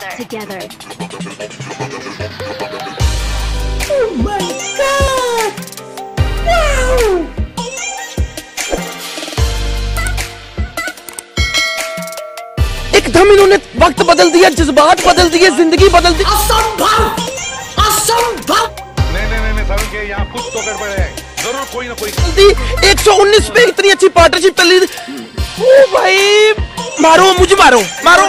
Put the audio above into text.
together. together. Oh my god! Wow! एकदम इन्होंने वक्त बदल दिया जज्बात बदल दिए ज़िंदगी बदल दी असंभव असंभव नहीं नहीं नहीं नहीं के यहाँ कुछ तो गड़बड़ है ज़रूर कोई ना कोई दी 119 पे इतनी अच्छी पार्टनरशिप चल रही थी ओ भाई मारो मुझे मारो मारो